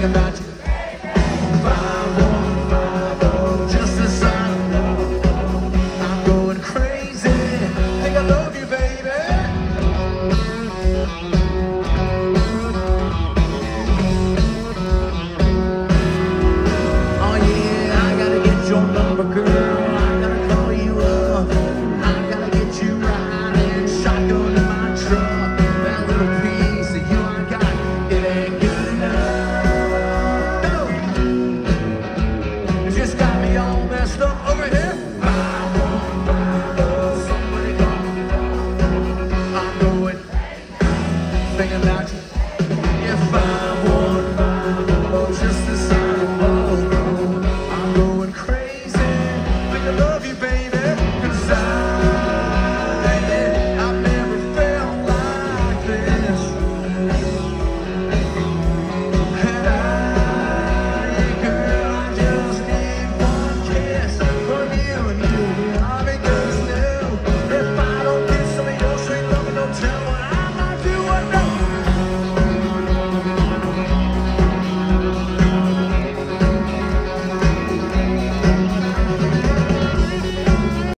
sing about you. I'm going crazy. I love you, baby. Oh yeah, I gotta get your number, girl. something in that?